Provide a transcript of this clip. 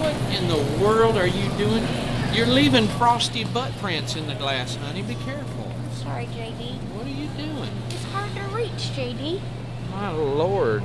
What in the world are you doing? You're leaving frosty butt prints in the glass, honey. Be careful. I'm Sorry, JD. What are you doing? It's hard to reach, JD. My lord.